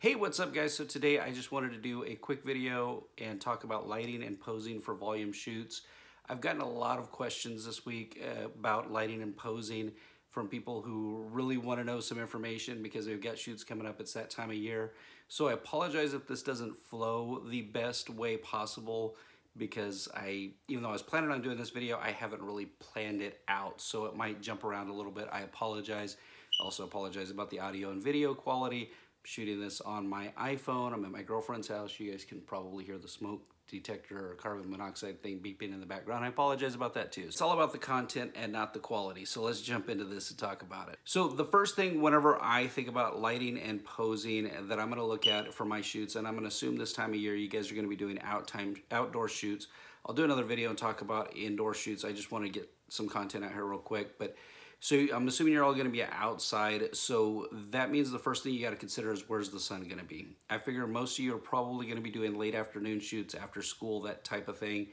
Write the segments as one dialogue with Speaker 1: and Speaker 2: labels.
Speaker 1: Hey, what's up guys? So today I just wanted to do a quick video and talk about lighting and posing for volume shoots. I've gotten a lot of questions this week uh, about lighting and posing from people who really want to know some information because they've got shoots coming up. It's that time of year. So I apologize if this doesn't flow the best way possible because I, even though I was planning on doing this video, I haven't really planned it out. So it might jump around a little bit. I apologize. Also apologize about the audio and video quality shooting this on my iPhone. I'm at my girlfriend's house. You guys can probably hear the smoke detector or carbon monoxide thing beeping in the background. I apologize about that too. It's all about the content and not the quality. So let's jump into this and talk about it. So the first thing whenever I think about lighting and posing that I'm gonna look at for my shoots, and I'm gonna assume this time of year you guys are gonna be doing out time, outdoor shoots. I'll do another video and talk about indoor shoots. I just wanna get some content out here real quick. But so I'm assuming you're all gonna be outside. So that means the first thing you gotta consider is where's the sun gonna be? I figure most of you are probably gonna be doing late afternoon shoots after school, that type of thing.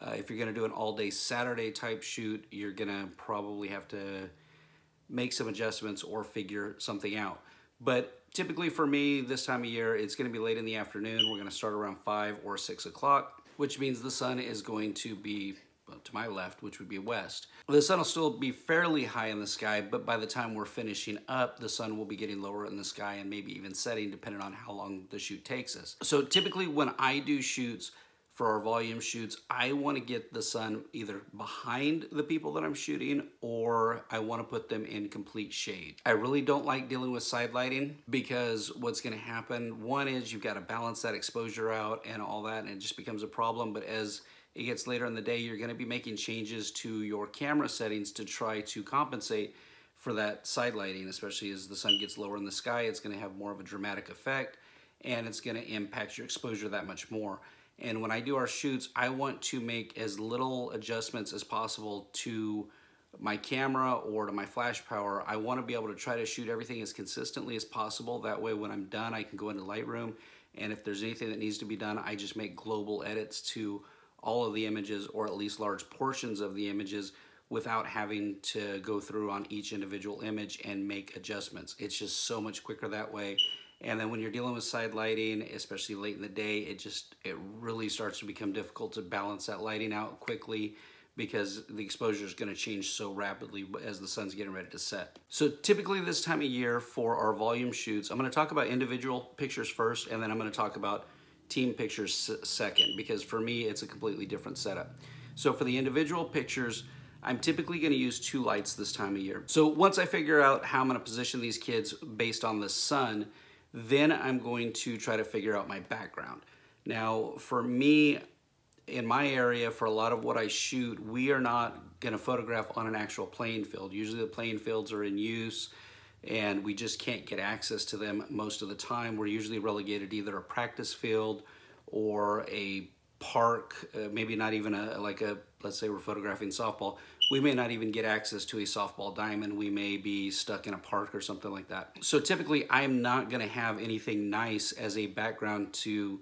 Speaker 1: Uh, if you're gonna do an all day Saturday type shoot, you're gonna probably have to make some adjustments or figure something out. But typically for me, this time of year, it's gonna be late in the afternoon. We're gonna start around five or six o'clock, which means the sun is going to be to my left, which would be west. The sun will still be fairly high in the sky, but by the time we're finishing up, the sun will be getting lower in the sky and maybe even setting depending on how long the shoot takes us. So typically when I do shoots, for our volume shoots, I want to get the sun either behind the people that I'm shooting or I want to put them in complete shade. I really don't like dealing with side lighting because what's going to happen, one is you've got to balance that exposure out and all that and it just becomes a problem. But as it gets later in the day, you're gonna be making changes to your camera settings to try to compensate for that side lighting, especially as the sun gets lower in the sky, it's gonna have more of a dramatic effect and it's gonna impact your exposure that much more. And when I do our shoots, I want to make as little adjustments as possible to my camera or to my flash power. I wanna be able to try to shoot everything as consistently as possible. That way when I'm done, I can go into Lightroom and if there's anything that needs to be done, I just make global edits to all of the images or at least large portions of the images without having to go through on each individual image and make adjustments. It's just so much quicker that way. And then when you're dealing with side lighting, especially late in the day, it just, it really starts to become difficult to balance that lighting out quickly because the exposure is going to change so rapidly as the sun's getting ready to set. So typically this time of year for our volume shoots, I'm going to talk about individual pictures first, and then I'm going to talk about team pictures second because for me it's a completely different setup. So for the individual pictures, I'm typically gonna use two lights this time of year. So once I figure out how I'm gonna position these kids based on the sun, then I'm going to try to figure out my background. Now for me, in my area, for a lot of what I shoot, we are not gonna photograph on an actual playing field. Usually the playing fields are in use and we just can't get access to them most of the time. We're usually relegated either a practice field or a park, uh, maybe not even a like a, let's say we're photographing softball, we may not even get access to a softball diamond. We may be stuck in a park or something like that. So typically I'm not gonna have anything nice as a background to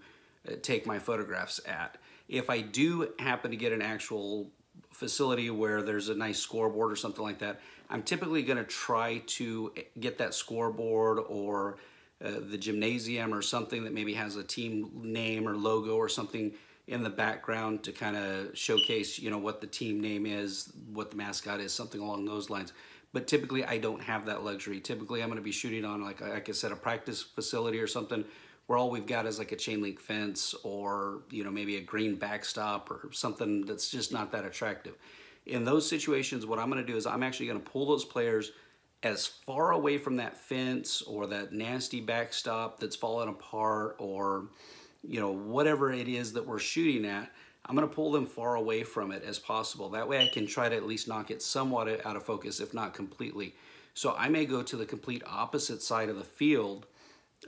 Speaker 1: uh, take my photographs at. If I do happen to get an actual facility where there's a nice scoreboard or something like that, I'm typically gonna try to get that scoreboard or uh, the gymnasium or something that maybe has a team name or logo or something in the background to kind of showcase, you know, what the team name is, what the mascot is, something along those lines. But typically I don't have that luxury. Typically I'm gonna be shooting on, like, like I said, a practice facility or something where all we've got is like a chain link fence or, you know, maybe a green backstop or something that's just not that attractive. In those situations, what I'm gonna do is I'm actually gonna pull those players as far away from that fence or that nasty backstop that's falling apart or, you know, whatever it is that we're shooting at, I'm gonna pull them far away from it as possible. That way I can try to at least knock it somewhat out of focus, if not completely. So I may go to the complete opposite side of the field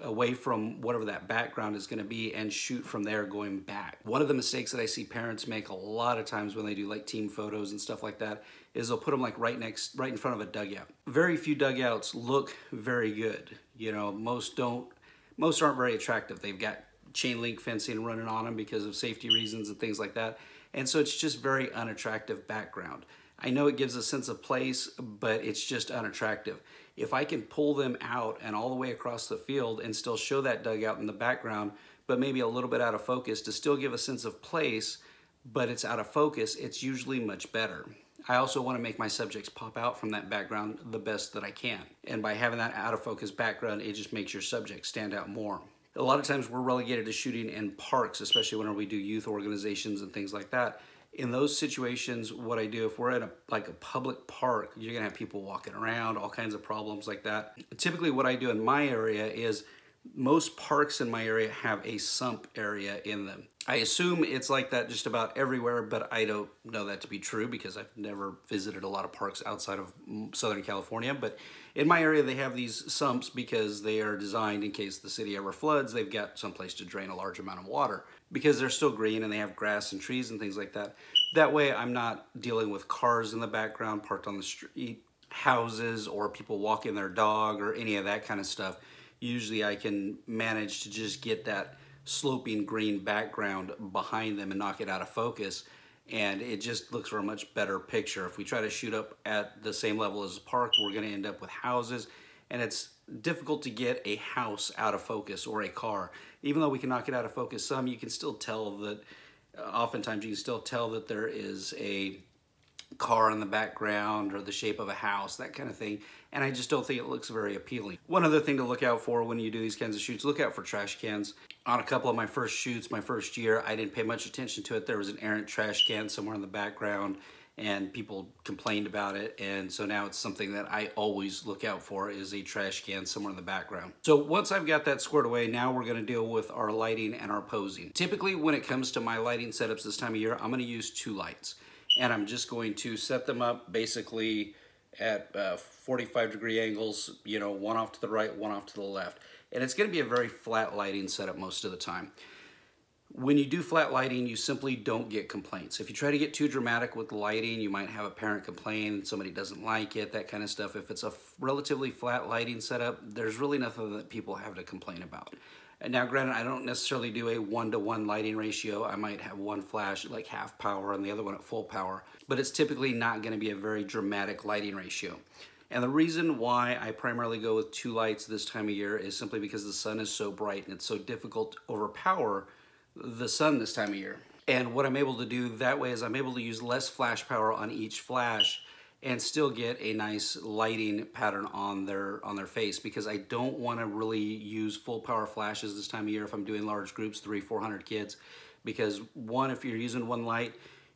Speaker 1: away from whatever that background is going to be and shoot from there going back. One of the mistakes that I see parents make a lot of times when they do like team photos and stuff like that is they'll put them like right next, right in front of a dugout. Very few dugouts look very good. You know, most don't, most aren't very attractive. They've got chain link fencing running on them because of safety reasons and things like that. And so it's just very unattractive background. I know it gives a sense of place, but it's just unattractive. if I can pull them out and all the way across the field and still show that dugout in the background, but maybe a little bit out of focus to still give a sense of place, but it's out of focus, it's usually much better. I also want to make my subjects pop out from that background the best that I can. And by having that out of focus background, it just makes your subject stand out more. A lot of times we're relegated to shooting in parks, especially whenever we do youth organizations and things like that in those situations, what I do, if we're at a like a public park, you're gonna have people walking around, all kinds of problems like that. Typically what I do in my area is most parks in my area have a sump area in them. I assume it's like that just about everywhere, but I don't know that to be true because I've never visited a lot of parks outside of Southern California. But in my area, they have these sumps because they are designed in case the city ever floods, they've got someplace to drain a large amount of water because they're still green and they have grass and trees and things like that. That way I'm not dealing with cars in the background parked on the street, houses or people walking their dog or any of that kind of stuff. Usually I can manage to just get that sloping green background behind them and knock it out of focus and it just looks for a much better picture. If we try to shoot up at the same level as the park, we're gonna end up with houses and it's difficult to get a house out of focus or a car. Even though we can knock it out of focus some, you can still tell that, oftentimes you can still tell that there is a car in the background or the shape of a house, that kind of thing. And I just don't think it looks very appealing. One other thing to look out for when you do these kinds of shoots, look out for trash cans. On a couple of my first shoots, my first year, I didn't pay much attention to it. There was an errant trash can somewhere in the background and people complained about it and so now it's something that I always look out for is a trash can somewhere in the background. So once I've got that squared away now we're going to deal with our lighting and our posing. Typically when it comes to my lighting setups this time of year I'm going to use two lights and I'm just going to set them up basically at uh, 45 degree angles you know one off to the right one off to the left and it's going to be a very flat lighting setup most of the time. When you do flat lighting, you simply don't get complaints. If you try to get too dramatic with lighting, you might have a parent complain, somebody doesn't like it, that kind of stuff. If it's a relatively flat lighting setup, there's really nothing that people have to complain about. And now, granted, I don't necessarily do a one-to-one -one lighting ratio. I might have one flash like half power and the other one at full power, but it's typically not gonna be a very dramatic lighting ratio. And the reason why I primarily go with two lights this time of year is simply because the sun is so bright and it's so difficult to overpower the sun this time of year. And what I'm able to do that way is I'm able to use less flash power on each flash and still get a nice lighting pattern on their on their face because I don't want to really use full power flashes this time of year if I'm doing large groups, three, 400 kids. Because one, if you're using one light,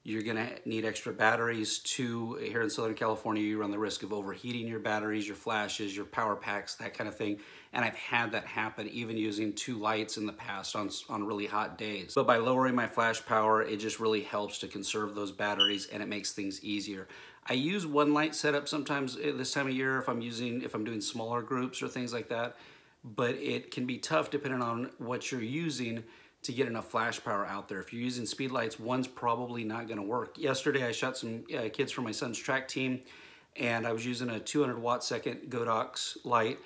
Speaker 1: you're gonna need extra batteries. Two, here in Southern California, you run the risk of overheating your batteries, your flashes, your power packs, that kind of thing. And I've had that happen even using two lights in the past on, on really hot days. But by lowering my flash power, it just really helps to conserve those batteries and it makes things easier. I use one light setup sometimes eh, this time of year if I'm using, if I'm doing smaller groups or things like that. But it can be tough depending on what you're using to get enough flash power out there. If you're using speed lights, one's probably not gonna work. Yesterday I shot some uh, kids from my son's track team and I was using a 200 watt second Godox light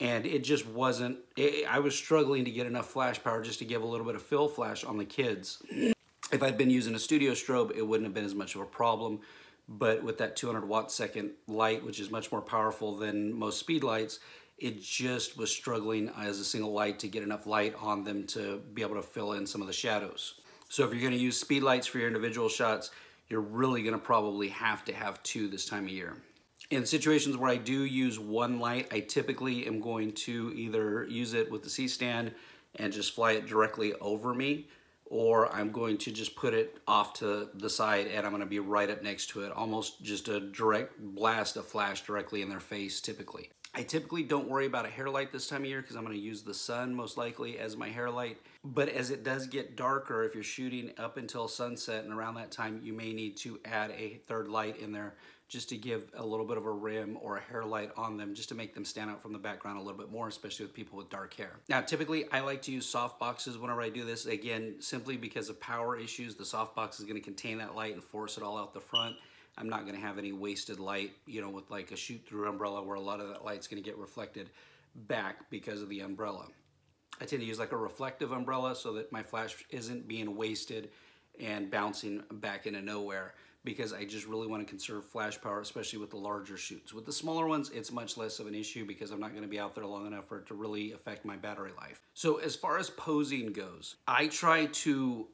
Speaker 1: and it just wasn't, it, I was struggling to get enough flash power just to give a little bit of fill flash on the kids. If I'd been using a studio strobe, it wouldn't have been as much of a problem. But with that 200 watt second light, which is much more powerful than most speed lights, it just was struggling as a single light to get enough light on them to be able to fill in some of the shadows. So if you're gonna use speed lights for your individual shots, you're really gonna probably have to have two this time of year. In situations where I do use one light, I typically am going to either use it with the C-stand and just fly it directly over me, or I'm going to just put it off to the side and I'm gonna be right up next to it, almost just a direct blast of flash directly in their face typically. I typically don't worry about a hair light this time of year because I'm going to use the sun most likely as my hair light. But as it does get darker, if you're shooting up until sunset and around that time, you may need to add a third light in there just to give a little bit of a rim or a hair light on them just to make them stand out from the background a little bit more, especially with people with dark hair. Now, typically I like to use soft boxes whenever I do this. Again, simply because of power issues, the soft box is going to contain that light and force it all out the front. I'm not gonna have any wasted light, you know, with like a shoot through umbrella where a lot of that light's gonna get reflected back because of the umbrella. I tend to use like a reflective umbrella so that my flash isn't being wasted and bouncing back into nowhere because I just really want to conserve flash power, especially with the larger shoots. With the smaller ones, it's much less of an issue because I'm not going to be out there long enough for it to really affect my battery life. So as far as posing goes, I try to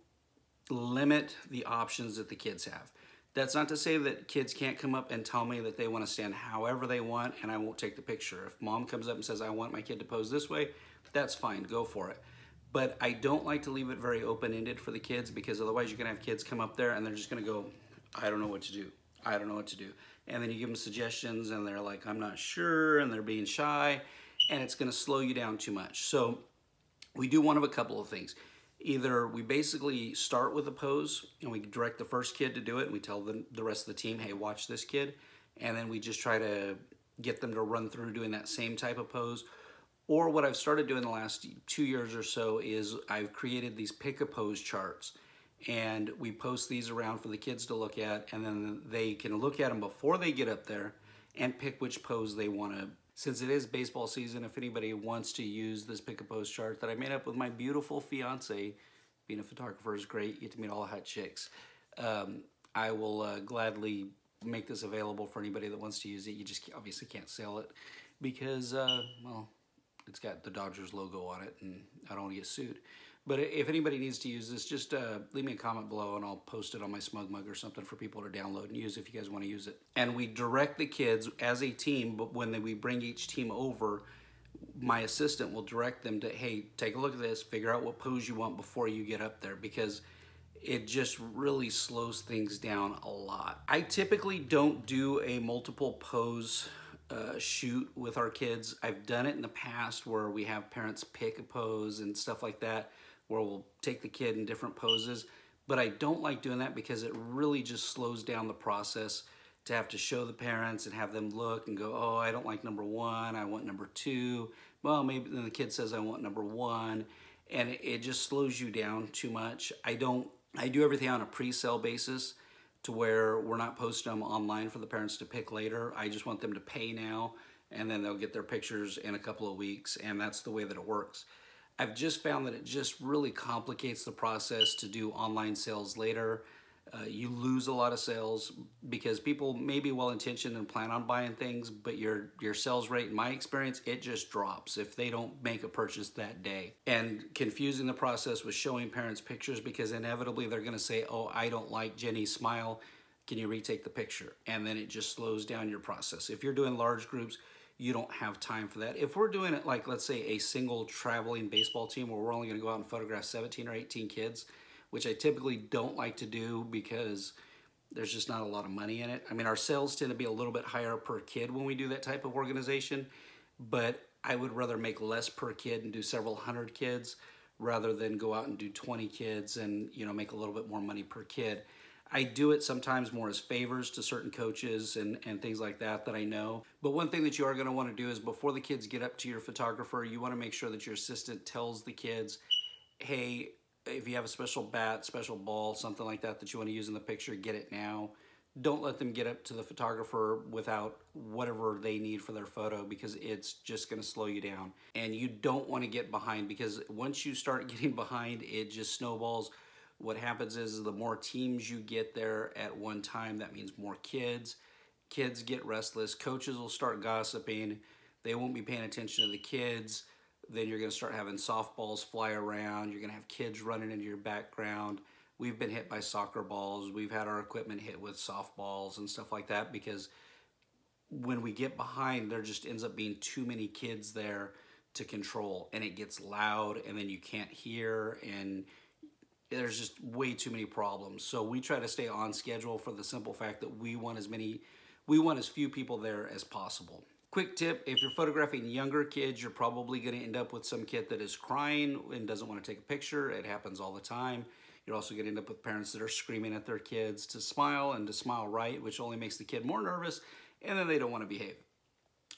Speaker 1: limit the options that the kids have. That's not to say that kids can't come up and tell me that they want to stand however they want and I won't take the picture. If mom comes up and says, I want my kid to pose this way, that's fine, go for it. But I don't like to leave it very open-ended for the kids because otherwise you're gonna have kids come up there and they're just gonna go, I don't know what to do. I don't know what to do. And then you give them suggestions and they're like, I'm not sure, and they're being shy, and it's gonna slow you down too much. So we do one of a couple of things. Either we basically start with a pose and we direct the first kid to do it and we tell the, the rest of the team, hey, watch this kid. And then we just try to get them to run through doing that same type of pose. Or what I've started doing the last two years or so is I've created these pick a pose charts and we post these around for the kids to look at and then they can look at them before they get up there and pick which pose they want to since it is baseball season if anybody wants to use this pick a pose chart that i made up with my beautiful fiance being a photographer is great you get to meet all the hot chicks. Um, i will uh, gladly make this available for anybody that wants to use it. You just obviously can't sell it because uh, well it's got the dodgers logo on it and i don't want to get sued but if anybody needs to use this, just uh, leave me a comment below and I'll post it on my SmugMug or something for people to download and use if you guys want to use it. And we direct the kids as a team, but when we bring each team over, my assistant will direct them to, hey, take a look at this, figure out what pose you want before you get up there because it just really slows things down a lot. I typically don't do a multiple pose uh, shoot with our kids. I've done it in the past where we have parents pick a pose and stuff like that where we'll take the kid in different poses. But I don't like doing that because it really just slows down the process to have to show the parents and have them look and go, oh, I don't like number one, I want number two. Well, maybe then the kid says I want number one. And it just slows you down too much. I don't, I do everything on a pre-sale basis to where we're not posting them online for the parents to pick later. I just want them to pay now and then they'll get their pictures in a couple of weeks and that's the way that it works. I've just found that it just really complicates the process to do online sales later. Uh, you lose a lot of sales because people may be well-intentioned and plan on buying things, but your your sales rate, in my experience, it just drops if they don't make a purchase that day. And confusing the process with showing parents pictures because inevitably they're going to say, "Oh, I don't like Jenny's smile. Can you retake the picture?" And then it just slows down your process. If you're doing large groups, you don't have time for that. If we're doing it like, let's say, a single traveling baseball team where we're only going to go out and photograph 17 or 18 kids, which I typically don't like to do because there's just not a lot of money in it. I mean, our sales tend to be a little bit higher per kid when we do that type of organization, but I would rather make less per kid and do several hundred kids rather than go out and do 20 kids and, you know, make a little bit more money per kid. I do it sometimes more as favors to certain coaches and, and things like that that I know. But one thing that you are going to want to do is before the kids get up to your photographer, you want to make sure that your assistant tells the kids, hey, if you have a special bat, special ball, something like that that you want to use in the picture, get it now. Don't let them get up to the photographer without whatever they need for their photo because it's just going to slow you down. And you don't want to get behind because once you start getting behind, it just snowballs what happens is the more teams you get there at one time, that means more kids. Kids get restless. Coaches will start gossiping. They won't be paying attention to the kids. Then you're going to start having softballs fly around. You're going to have kids running into your background. We've been hit by soccer balls. We've had our equipment hit with softballs and stuff like that because when we get behind, there just ends up being too many kids there to control and it gets loud and then you can't hear and there's just way too many problems. So we try to stay on schedule for the simple fact that we want as many, we want as few people there as possible. Quick tip, if you're photographing younger kids, you're probably gonna end up with some kid that is crying and doesn't wanna take a picture. It happens all the time. You're also gonna end up with parents that are screaming at their kids to smile and to smile right, which only makes the kid more nervous, and then they don't wanna behave,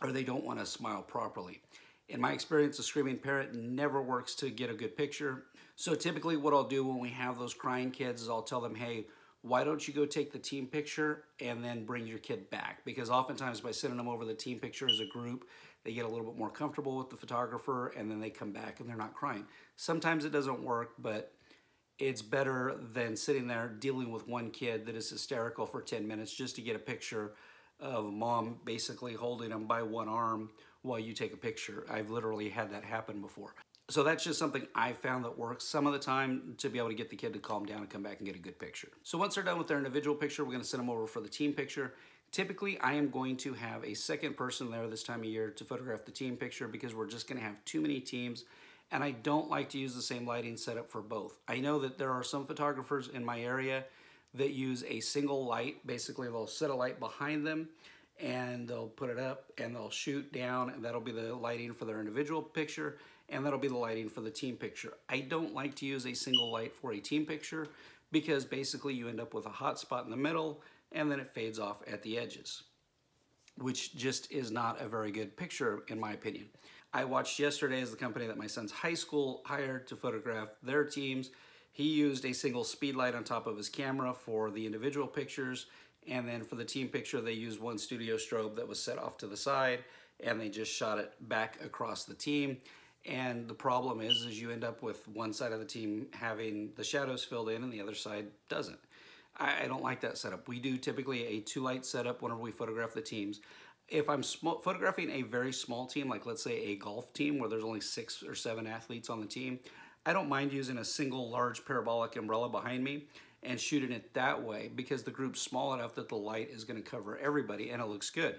Speaker 1: or they don't wanna smile properly. In my experience, a screaming parent never works to get a good picture. So typically what I'll do when we have those crying kids is I'll tell them, hey, why don't you go take the team picture and then bring your kid back? Because oftentimes by sending them over the team picture as a group, they get a little bit more comfortable with the photographer and then they come back and they're not crying. Sometimes it doesn't work, but it's better than sitting there dealing with one kid that is hysterical for 10 minutes just to get a picture of mom basically holding him by one arm while you take a picture. I've literally had that happen before. So that's just something I found that works some of the time to be able to get the kid to calm down and come back and get a good picture. So once they're done with their individual picture, we're gonna send them over for the team picture. Typically, I am going to have a second person there this time of year to photograph the team picture because we're just gonna have too many teams and I don't like to use the same lighting setup for both. I know that there are some photographers in my area that use a single light. Basically, they'll set a light behind them and they'll put it up and they'll shoot down and that'll be the lighting for their individual picture and that'll be the lighting for the team picture. I don't like to use a single light for a team picture because basically you end up with a hot spot in the middle and then it fades off at the edges, which just is not a very good picture in my opinion. I watched yesterday as the company that my son's high school hired to photograph their teams. He used a single speed light on top of his camera for the individual pictures. And then for the team picture, they used one studio strobe that was set off to the side and they just shot it back across the team. And the problem is, is you end up with one side of the team having the shadows filled in and the other side doesn't. I, I don't like that setup. We do typically a two light setup whenever we photograph the teams if I'm photographing a very small team, like let's say a golf team where there's only six or seven athletes on the team, I don't mind using a single large parabolic umbrella behind me and shooting it that way because the group's small enough that the light is going to cover everybody and it looks good.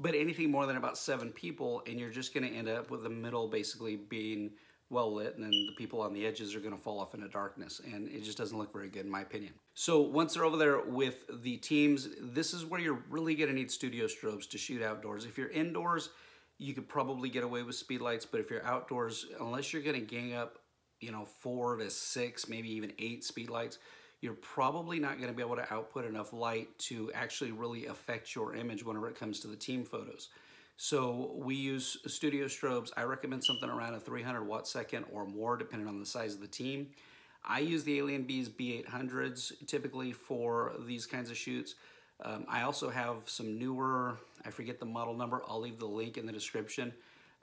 Speaker 1: But anything more than about seven people and you're just going to end up with the middle basically being well lit and then the people on the edges are going to fall off into darkness and it just doesn't look very good in my opinion. So once they're over there with the teams, this is where you're really going to need studio strobes to shoot outdoors. If you're indoors, you could probably get away with speed lights, but if you're outdoors, unless you're going to gang up, you know, four to six, maybe even eight speed lights, you're probably not going to be able to output enough light to actually really affect your image whenever it comes to the team photos. So we use studio strobes. I recommend something around a 300 watt second or more, depending on the size of the team. I use the Alienbees B800s typically for these kinds of shoots. Um, I also have some newer, I forget the model number, I'll leave the link in the description,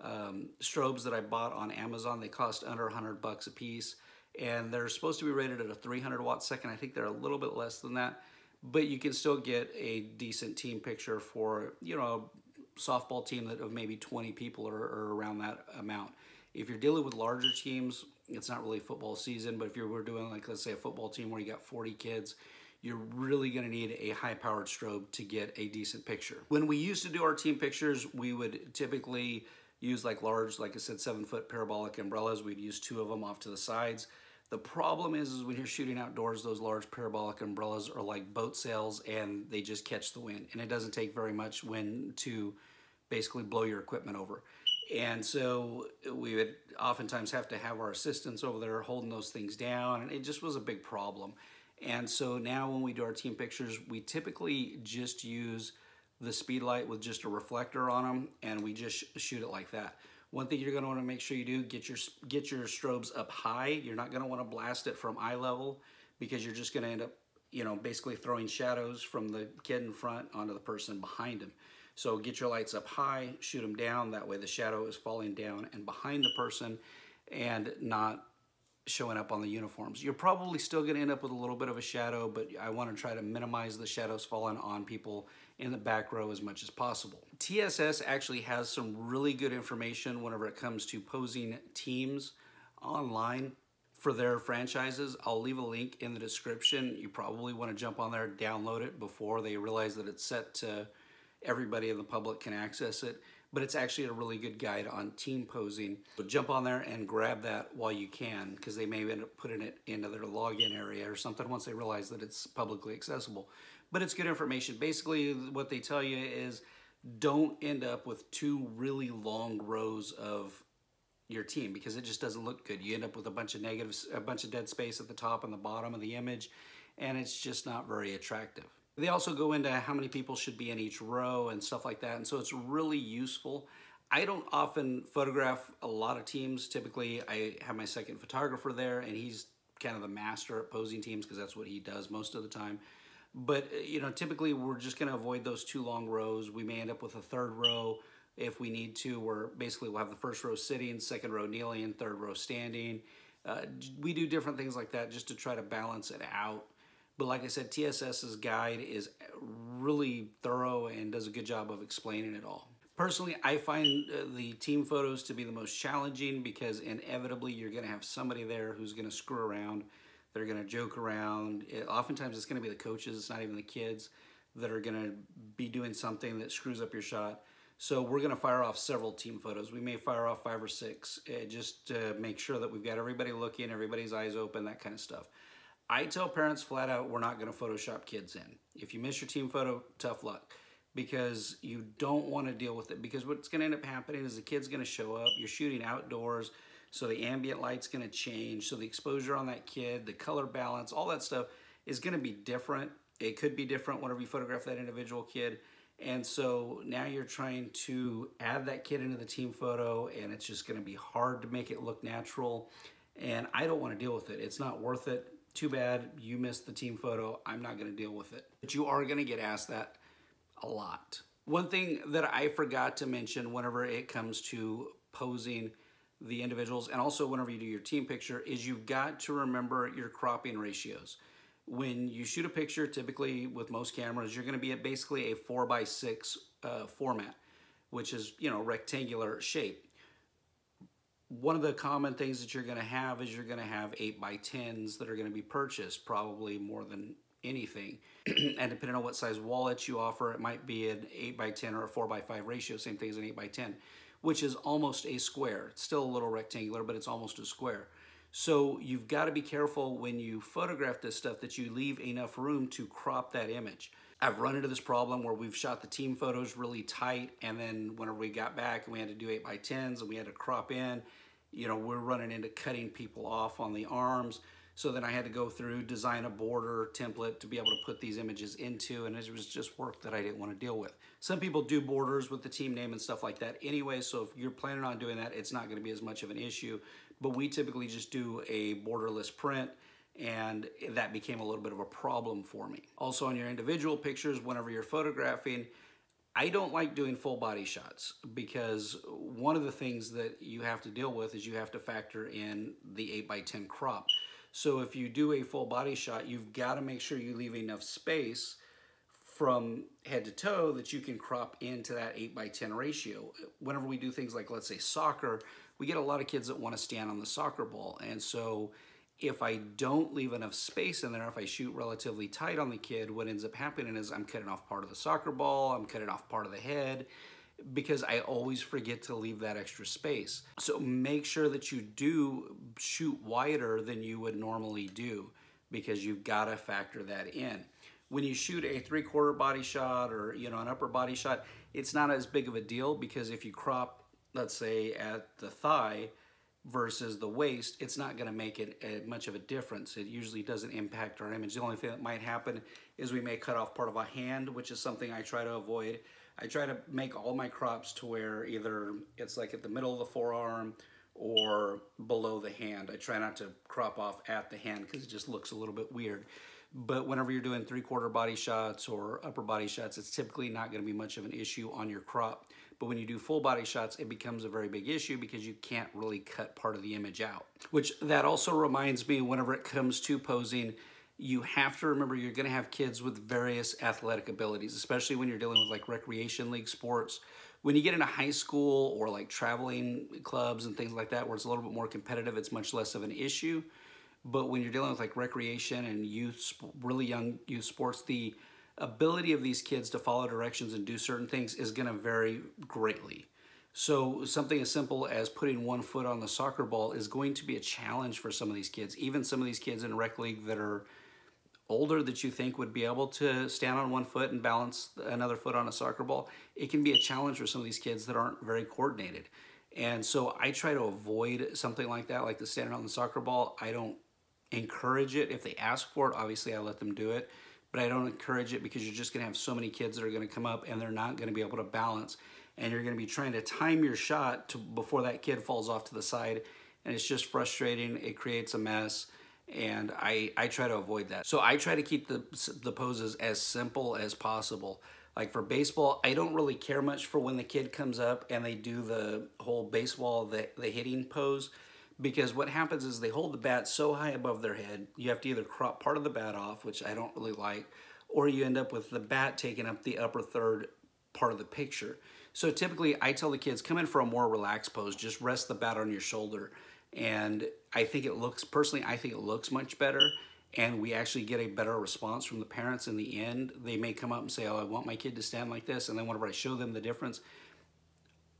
Speaker 1: um, strobes that I bought on Amazon. They cost under 100 bucks a piece and they're supposed to be rated at a 300 watt second. I think they're a little bit less than that, but you can still get a decent team picture for, you know, a softball team that of maybe 20 people or, or around that amount. If you're dealing with larger teams, it's not really football season, but if you were doing like, let's say a football team where you got 40 kids, you're really gonna need a high powered strobe to get a decent picture. When we used to do our team pictures, we would typically use like large, like I said, seven foot parabolic umbrellas. We'd use two of them off to the sides. The problem is, is when you're shooting outdoors, those large parabolic umbrellas are like boat sails and they just catch the wind. And it doesn't take very much wind to basically blow your equipment over. And so we would oftentimes have to have our assistants over there holding those things down. And it just was a big problem. And so now when we do our team pictures, we typically just use the speed light with just a reflector on them and we just shoot it like that. One thing you're gonna wanna make sure you do, get your, get your strobes up high. You're not gonna wanna blast it from eye level because you're just gonna end up, you know, basically throwing shadows from the kid in front onto the person behind him. So get your lights up high, shoot them down, that way the shadow is falling down and behind the person and not showing up on the uniforms. You're probably still gonna end up with a little bit of a shadow, but I wanna try to minimize the shadows falling on people in the back row as much as possible. TSS actually has some really good information whenever it comes to posing teams online for their franchises. I'll leave a link in the description. You probably want to jump on there, download it before they realize that it's set to everybody in the public can access it. But it's actually a really good guide on team posing. So jump on there and grab that while you can because they may end up putting it into their login area or something once they realize that it's publicly accessible but it's good information. Basically, what they tell you is don't end up with two really long rows of your team because it just doesn't look good. You end up with a bunch of negatives, a bunch of dead space at the top and the bottom of the image, and it's just not very attractive. They also go into how many people should be in each row and stuff like that, and so it's really useful. I don't often photograph a lot of teams. Typically, I have my second photographer there, and he's kind of the master at posing teams because that's what he does most of the time. But, uh, you know, typically we're just going to avoid those two long rows. We may end up with a third row if we need to, where basically we'll have the first row sitting, second row kneeling, third row standing. Uh, we do different things like that just to try to balance it out. But like I said, TSS's guide is really thorough and does a good job of explaining it all. Personally, I find uh, the team photos to be the most challenging because inevitably you're going to have somebody there who's going to screw around. They're going to joke around. It, oftentimes it's going to be the coaches, it's not even the kids that are going to be doing something that screws up your shot. So we're going to fire off several team photos. We may fire off five or six uh, just to make sure that we've got everybody looking, everybody's eyes open, that kind of stuff. I tell parents flat out, we're not going to Photoshop kids in. If you miss your team photo, tough luck because you don't want to deal with it because what's going to end up happening is the kid's going to show up. You're shooting outdoors, so the ambient light's going to change. So the exposure on that kid, the color balance, all that stuff is going to be different. It could be different whenever you photograph that individual kid. And so now you're trying to add that kid into the team photo and it's just going to be hard to make it look natural. And I don't want to deal with it. It's not worth it. Too bad you missed the team photo. I'm not going to deal with it. But you are going to get asked that a lot. One thing that I forgot to mention whenever it comes to posing the individuals and also whenever you do your team picture is you've got to remember your cropping ratios when you shoot a picture, typically with most cameras, you're going to be at basically a 4 by 6 uh, format, which is, you know, rectangular shape. One of the common things that you're going to have is you're going to have 8 by 10s that are going to be purchased, probably more than anything. and depending on what size wallet you offer, it might be an 8 by 10 or a 4 by 5 ratio, same thing as an 8 by 10, which is almost a square. It's still a little rectangular, but it's almost a square. So you've got to be careful when you photograph this stuff that you leave enough room to crop that image. I've run into this problem where we've shot the team photos really tight and then whenever we got back and we had to do 8 by 10s and we had to crop in, you know, we're running into cutting people off on the arms. So then I had to go through, design a border template to be able to put these images into, and it was just work that I didn't want to deal with. Some people do borders with the team name and stuff like that anyway, so if you're planning on doing that, it's not going to be as much of an issue but we typically just do a borderless print and that became a little bit of a problem for me. Also on your individual pictures, whenever you're photographing, I don't like doing full body shots because one of the things that you have to deal with is you have to factor in the 8 by 10 crop. So if you do a full body shot, you've got to make sure you leave enough space from head to toe that you can crop into that 8 by 10 ratio. Whenever we do things like, let's say, soccer, we get a lot of kids that want to stand on the soccer ball. And so if I don't leave enough space in there, if I shoot relatively tight on the kid, what ends up happening is I'm cutting off part of the soccer ball, I'm cutting off part of the head, because I always forget to leave that extra space. So make sure that you do shoot wider than you would normally do, because you've got to factor that in. When you shoot a three-quarter body shot or you know an upper body shot, it's not as big of a deal because if you crop let's say at the thigh versus the waist, it's not going to make it a, much of a difference. It usually doesn't impact our image. The only thing that might happen is we may cut off part of a hand, which is something I try to avoid. I try to make all my crops to where either it's like at the middle of the forearm or below the hand. I try not to crop off at the hand because it just looks a little bit weird. But whenever you're doing three quarter body shots or upper body shots, it's typically not going to be much of an issue on your crop. But when you do full body shots, it becomes a very big issue because you can't really cut part of the image out. Which that also reminds me whenever it comes to posing, you have to remember you're going to have kids with various athletic abilities, especially when you're dealing with like recreation league sports. When you get into high school or like traveling clubs and things like that, where it's a little bit more competitive, it's much less of an issue. But when you're dealing with like recreation and youth, really young youth sports, the ability of these kids to follow directions and do certain things is going to vary greatly. So something as simple as putting one foot on the soccer ball is going to be a challenge for some of these kids. Even some of these kids in rec league that are older that you think would be able to stand on one foot and balance another foot on a soccer ball, it can be a challenge for some of these kids that aren't very coordinated. And so I try to avoid something like that, like the standing on the soccer ball. I don't encourage it. If they ask for it, obviously I let them do it but I don't encourage it because you're just going to have so many kids that are going to come up and they're not going to be able to balance. And you're going to be trying to time your shot to, before that kid falls off to the side. And it's just frustrating. It creates a mess. And I, I try to avoid that. So I try to keep the, the poses as simple as possible. Like for baseball, I don't really care much for when the kid comes up and they do the whole baseball, the, the hitting pose because what happens is they hold the bat so high above their head, you have to either crop part of the bat off, which I don't really like, or you end up with the bat taking up the upper third part of the picture. So typically I tell the kids, come in for a more relaxed pose, just rest the bat on your shoulder. And I think it looks, personally, I think it looks much better and we actually get a better response from the parents in the end. They may come up and say, oh, I want my kid to stand like this. And then whenever I show them the difference,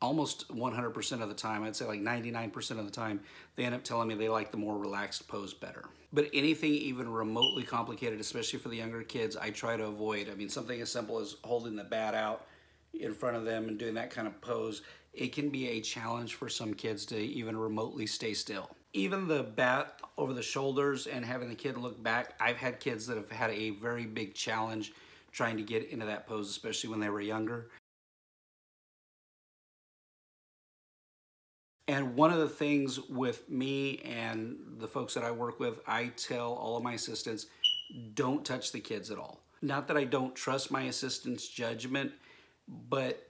Speaker 1: almost 100% of the time, I'd say like 99% of the time, they end up telling me they like the more relaxed pose better. But anything even remotely complicated, especially for the younger kids, I try to avoid. I mean, something as simple as holding the bat out in front of them and doing that kind of pose, it can be a challenge for some kids to even remotely stay still even the bat over the shoulders and having the kid look back, I've had kids that have had a very big challenge trying to get into that pose, especially when they were younger. And one of the things with me and the folks that I work with, I tell all of my assistants, don't touch the kids at all. Not that I don't trust my assistant's judgment, but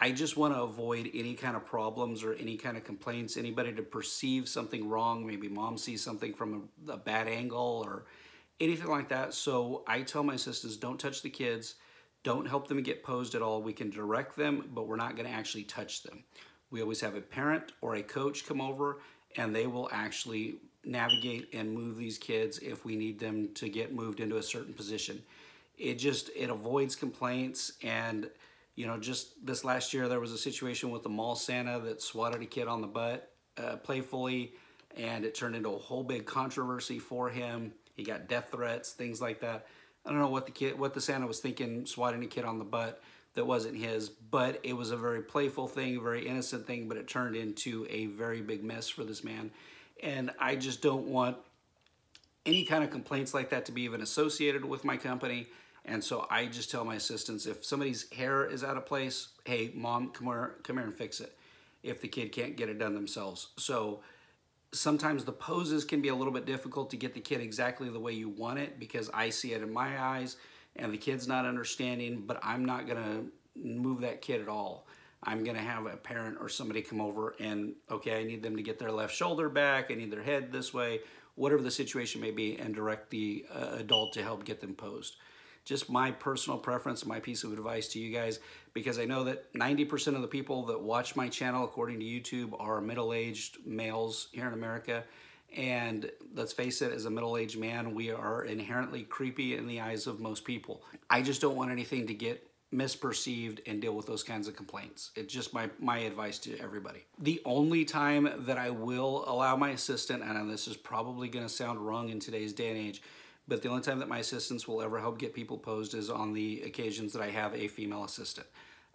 Speaker 1: I just want to avoid any kind of problems or any kind of complaints, anybody to perceive something wrong. Maybe mom sees something from a, a, bad angle or anything like that. So I tell my assistants, don't touch the kids. Don't help them get posed at all. We can direct them, but we're not going to actually touch them. We always have a parent or a coach come over and they will actually navigate and move these kids if we need them to get moved into a certain position. It just, it avoids complaints and you know, just this last year, there was a situation with the mall Santa that swatted a kid on the butt uh, playfully, and it turned into a whole big controversy for him. He got death threats, things like that. I don't know what the kid, what the Santa was thinking, swatting a kid on the butt that wasn't his, but it was a very playful thing, a very innocent thing, but it turned into a very big mess for this man. And I just don't want any kind of complaints like that to be even associated with my company. And so I just tell my assistants if somebody's hair is out of place, hey, mom, come here, come here and fix it. If the kid can't get it done themselves. So sometimes the poses can be a little bit difficult to get the kid exactly the way you want it because I see it in my eyes and the kid's not understanding, but I'm not gonna move that kid at all. I'm gonna have a parent or somebody come over and, okay, I need them to get their left shoulder back, I need their head this way, whatever the situation may be, and direct the uh, adult to help get them posed just my personal preference, my piece of advice to you guys, because I know that 90% of the people that watch my channel, according to YouTube, are middle-aged males here in America. And let's face it, as a middle-aged man, we are inherently creepy in the eyes of most people. I just don't want anything to get misperceived and deal with those kinds of complaints. It's just my, my advice to everybody. The only time that I will allow my assistant, and this is probably gonna sound wrong in today's day and age, but the only time that my assistants will ever help get people posed is on the occasions that I have a female assistant.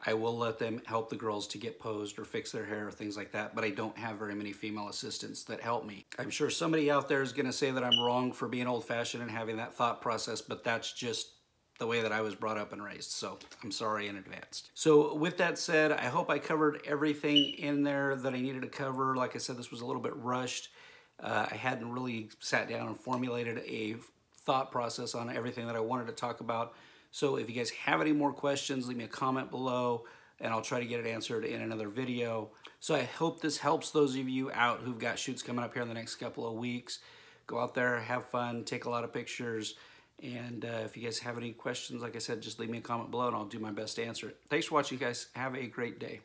Speaker 1: I will let them help the girls to get posed or fix their hair or things like that, but I don't have very many female assistants that help me. I'm sure somebody out there is gonna say that I'm wrong for being old fashioned and having that thought process, but that's just the way that I was brought up and raised. So I'm sorry in advance. So with that said, I hope I covered everything in there that I needed to cover. Like I said, this was a little bit rushed. Uh, I hadn't really sat down and formulated a thought process on everything that I wanted to talk about. So if you guys have any more questions, leave me a comment below and I'll try to get it answered in another video. So I hope this helps those of you out who've got shoots coming up here in the next couple of weeks. Go out there, have fun, take a lot of pictures. And uh, if you guys have any questions, like I said, just leave me a comment below and I'll do my best to answer it. Thanks for watching, guys. Have a great day.